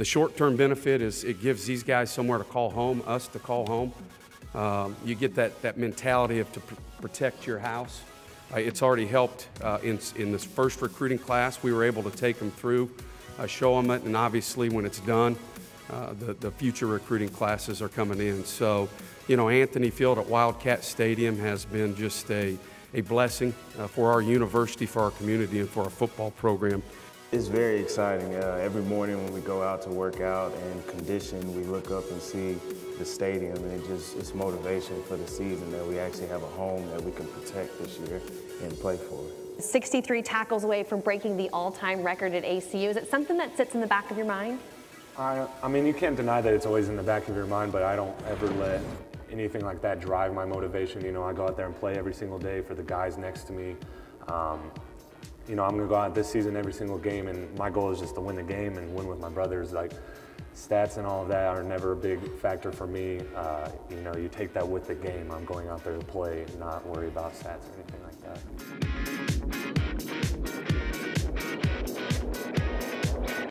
The short-term benefit is it gives these guys somewhere to call home, us to call home. Um, you get that, that mentality of to pr- protect your house. Uh, it's already helped uh, in, in this first recruiting class. We were able to take them through, uh, show them it, and obviously when it's done, uh, the, the future recruiting classes are coming in. So, you know, Anthony Field at Wildcat Stadium has been just a, a blessing uh, for our university, for our community, and for our football program. It's very exciting. Uh, every morning when we go out to work out and condition, we look up and see the stadium, and it just it's motivation for the season that we actually have a home that we can protect this year and play for. 63 tackles away from breaking the all-time record at ACU. Is it something that sits in the back of your mind? I, I mean, you can't deny that it's always in the back of your mind, but I don't ever let anything like that drive my motivation. You know, I go out there and play every single day for the guys next to me. Um, you know, I'm gonna go out this season every single game, and my goal is just to win the game and win with my brothers. Like, stats and all of that are never a big factor for me. Uh, you know, you take that with the game. I'm going out there to play, not worry about stats or anything like that.